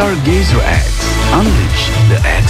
Stargazer X. Unleash the X.